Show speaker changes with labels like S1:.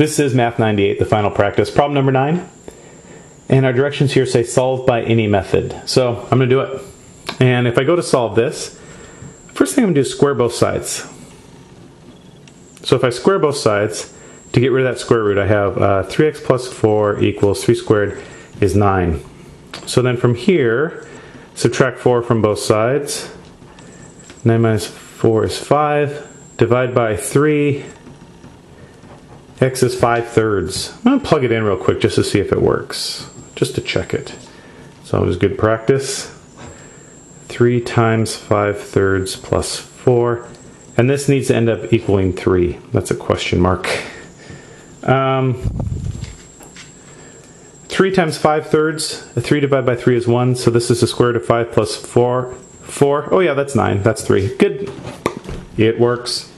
S1: This is Math 98, the final practice. Problem number 9. And our directions here say solve by any method. So I'm going to do it. And if I go to solve this, first thing I'm going to do is square both sides. So if I square both sides, to get rid of that square root, I have uh, 3x plus 4 equals 3 squared is 9. So then from here, subtract 4 from both sides. 9 minus 4 is 5. Divide by 3 X is 5 thirds. I'm going to plug it in real quick just to see if it works, just to check it. So it's good practice. 3 times 5 thirds plus 4. And this needs to end up equaling 3. That's a question mark. Um, 3 times 5 thirds, 3 divided by 3 is 1, so this is the square root of 5 plus 4. 4, oh yeah, that's 9, that's 3. Good. It works.